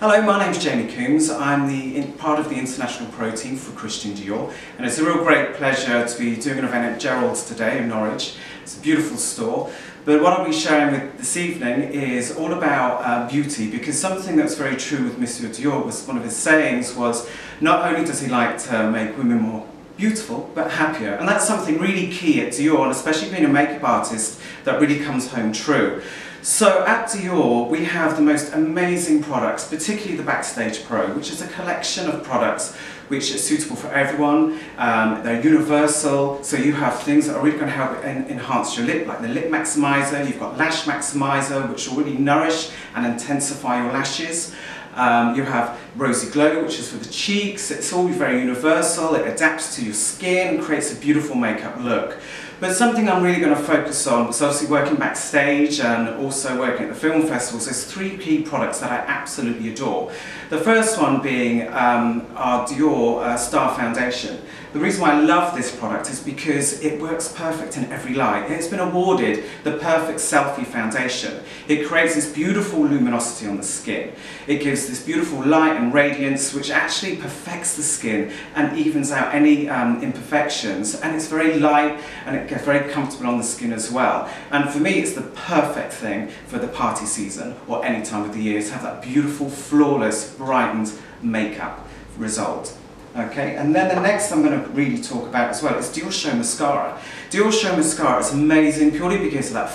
Hello, my name's Jamie Coombes. I'm the part of the international pro team for Christian Dior, and it's a real great pleasure to be doing an event at Jarrold's today in Norwich. It's a beautiful store. But what I'll be sharing with this evening is all about uh, beauty, because something that's very true with Monsieur Dior was one of his sayings was, not only does he like to make women more beautiful, but happier. And that's something really key at Dior, and especially being a makeup artist, that really comes home true. So at Dior, we have the most amazing products, particularly the Backstage Pro, which is a collection of products which are suitable for everyone. Um, they're universal, so you have things that are really going to help en enhance your lip, like the Lip Maximizer, you've got Lash Maximizer, which will really nourish and intensify your lashes. Um, you have Rosy Glow, which is for the cheeks. It's all very universal. It adapts to your skin, creates a beautiful makeup look. But something I'm really going to focus on was obviously working backstage and also working at the film festivals. There's three key products that I absolutely adore. The first one being um, our Dior uh, Star Foundation. The reason why I love this product is because it works perfect in every light. It's been awarded the perfect selfie foundation. It creates this beautiful luminosity on the skin. It gives this beautiful light and radiance which actually perfects the skin and evens out any um, imperfections and it's very light and it gets very comfortable on the skin as well. And for me it's the perfect thing for the party season or any time of the year to have that beautiful, flawless, brightened makeup result. Okay, and then the next I'm going to really talk about as well is Diorshow Mascara. Diorshow Mascara is amazing purely because of that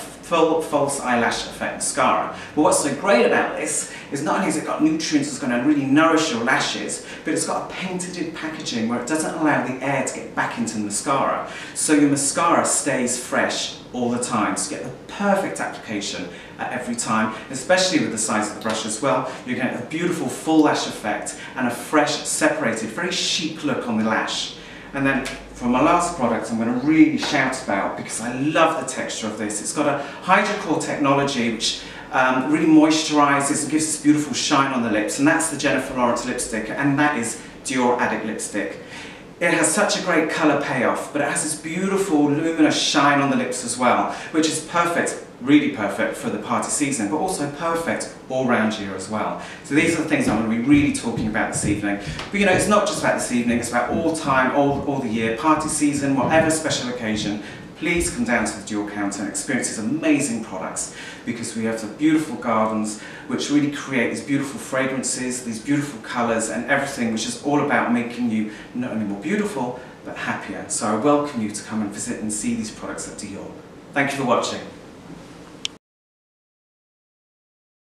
false eyelash effect mascara. But what's so great about this is not only has it got nutrients that's going to really nourish your lashes, but it's got a painted packaging where it doesn't allow the air to get back into the mascara. So your mascara stays fresh all the time to get the perfect application at every time, especially with the size of the brush as well. You get a beautiful full lash effect and a fresh, separated, very chic look on the lash. And then for my last product I'm going to really shout about because I love the texture of this. It's got a HydraCore technology which um, really moisturizes and gives this beautiful shine on the lips and that's the Jennifer Lawrence lipstick and that is Dior Addict lipstick. It has such a great colour payoff, but it has this beautiful luminous shine on the lips as well, which is perfect, really perfect for the party season, but also perfect all round year as well. So these are the things I'm going to be really talking about this evening. But you know, it's not just about this evening, it's about all time, all, all the year, party season, whatever special occasion, please come down to the Dior counter and experience these amazing products because we have the beautiful gardens which really create these beautiful fragrances, these beautiful colours and everything which is all about making you not only more beautiful but happier. So I welcome you to come and visit and see these products at Dior. Thank you for watching.